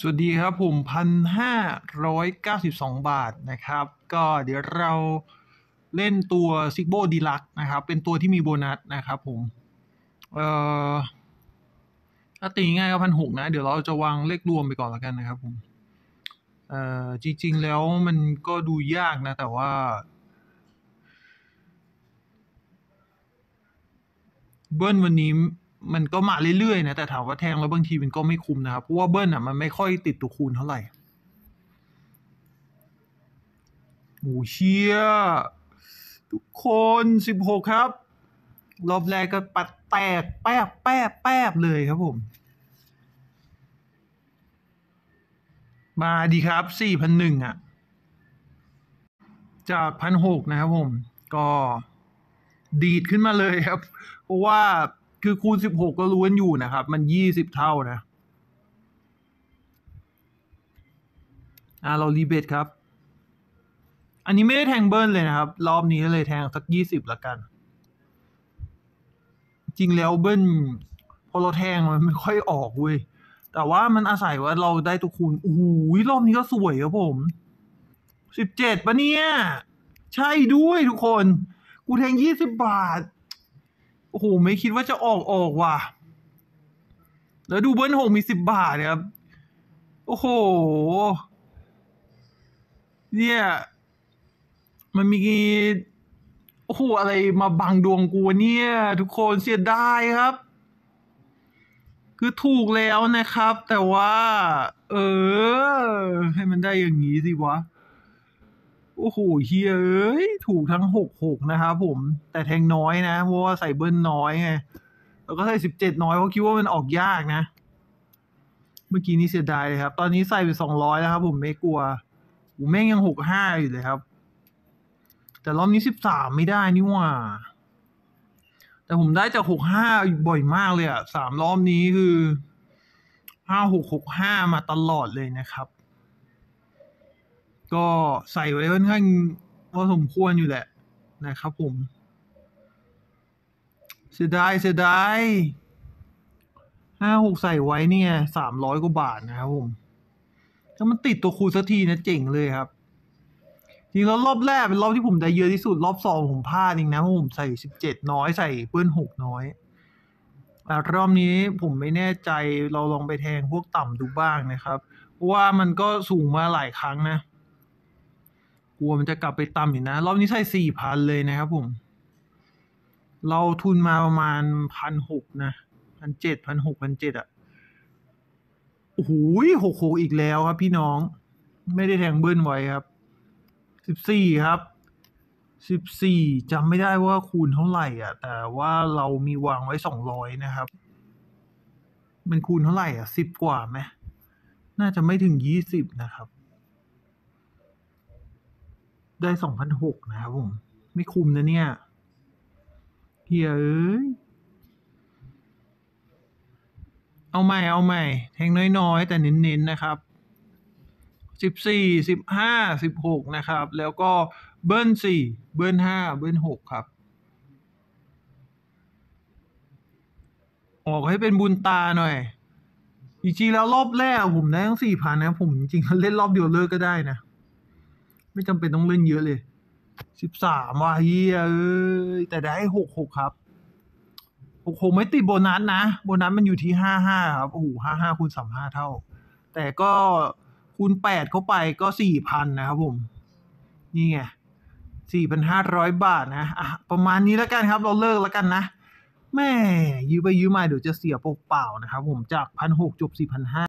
สวัสดีครับผมพันห้าร้อยเก้าสิบสองบาทนะครับ ก็เดี๋ยวเราเล่นตัวซิกโบดีลักนะครับ เป็นตัวที่มีโบนัสนะครับผม เอ่อถ้าตีง่ายก็พันหกนะ เดี๋ยวเราจะวางเลขรวมไปก่อนแล้วกันนะครับผมเอ่อจริง ๆ แล้วมันก็ดูยากนะ แต่ว่า เบิ้ลวันนี้ มันก็มาเรื่อยๆนะแต่ถามว่าแทงแล้วบางทีมันก็ไม่คุ้มนะครับ เพราะว่าเบิ้ลอะมันไม่ค่อยติดตัวคูณเท่าไหร่โอ้เชียทุกคนสิบหกครับ รอบแรกก็ปัดแตกแป๊บแป๊บแป๊บเลยครับผม มาดีครับสี่พันหนึ่งอะ จากพันหกนะครับผม ก็ดีดขึ้นมาเลยครับ เพราะว่า คือคูณสิบหกก็รู้กันอยู่นะครับ มันยี่สิบเท่านะอ่าเรารีเบทครับ อันนี้ไม่ได้แทงเบิร์นเลยนะครับ รอบนี้เลยแทงสักยี่สิบละกัน จริงแล้วเบิ้ลพอเราแทงมันไม่ค่อยออกเว้ย แต่ว่ามันอาศัยว่าเราได้ตัวคูณโอ้โหรอบนี้ก็สวยครับผมสิบเจ็ดปะเนี่ย ใช่ด้วยทุกคน กูแทงยี่สิบบาท โอ้โหไม่คิดว่าจะออกออกว่ะ แล้วดูเบิ้ลหกมีสิบบาทครับ โอ้โห เนี่ย มันมี โอ้โห อะไรมาบังดวงกูวเนี่ย ทุกคนเสียดายครับ คือถูกแล้วนะครับ แต่ว่า เออ ให้มันได้อย่างนี้สิวะ โอ้โหเฮียเอ้ยถูกทั้งหกหกนะครับผม แต่แทงน้อยนะ เพราะว่าใส่เบิ้ลน้อยไง แล้วก็ใส่สิบเจ็ดน้อยเพราะคิดว่ามันออกยากนะ เมื่อกี้นี้เสียดายเลยครับ ตอนนี้ใส่ไปสองร้อยแล้วครับผมไม่กลัวอูแม่งยังหกห้าอยู่เลยครับ แต่รอบนี้สิบสามไม่ได้นี่ว่า แต่ผมได้จากหกห้าบ่อยมากเลยอะสามรอบนี้คือห้าหกหกห้ามาตลอดเลยนะครับ ก็ใส่ไว้ค่อนข้างพอสมควรอยู่แหละนะครับผม เสียดายเสียดายห้าหกใส่ไว้เนี่ยสามร้อยกว่าบาทนะครับผม ถ้ามันติดตัวคูณสักทีนะเจ๋งเลยครับจริงแล้วรอบแรกเป็นรอบที่ผมได้เยอะที่สุดรอบสองผมพลาดเองนะเพราะผมใส่สิบเจ็ดน้อยใส่เปิ้ลหกน้อยแต่รอบนี้ผมไม่แน่ใจเราลองไปแทงพวกต่ำดูบ้างนะครับ ว่ามันก็สูงมาหลายครั้งนะ กลัวมันจะกลับไปต่ำอีกนะ รอบนี้ใส่สี่พันเลยนะครับผม เราทุนมาประมาณพันหกนะพันเจ็ดพันหกพันเจ็ดอะโอ้โหหกหกอีกแล้วครับพี่น้อง ไม่ได้แทงเบิ้ลไว้ครับสิบสี่ครับสิบสี่จำไม่ได้ว่าคูณเท่าไหร่อะ แต่ว่าเรามีวางไว้สองร้อยนะครับ มันคูณเท่าไหร่อะสิบกว่าไหมน่าจะไม่ถึงยี่สิบนะครับ ได้สองพันหกนะครับผม ไม่คุ้มนะเนี่ยเฮียเอ้ย เอาใหม่ เอาใหม่ แทงน้อยๆ แต่เน้นๆ นะครับสิบสี่สิบห้าสิบหกนะครับ แล้วก็เบิ้ลสี่เบิ้ลห้าเบิ้ลหกครับ ออกให้เป็นบุญตาหน่อยจริงๆแล้วรอบแรกผมได้ทั้งสี่พันนะ ผมจริงๆเล่นรอบเดียวเลิกก็ได้นะ ไม่จำเป็นต้องเล่นเยอะเลยสิบสามว่ะเฮียเอ้ยแต่ได้หกหกครับหกหกไม่ติดโบนัสนะโบนัสมันอยู่ที่ห้าห้าครับโอ้โหห้าห้าคูณสามห้าเท่า แต่ก็คูณแปดเข้าไปก็สี่พันนะครับผม นี่ไงสี่พันห้าร้อยบาทนะอะประมาณนี้แล้วกันครับ เราเลิกแล้วกันนะแม่ยื้อไปยื้อมาเดี๋ยวจะเสียเปล่าๆนะครับผมจากพันหกจบสี่พันห้า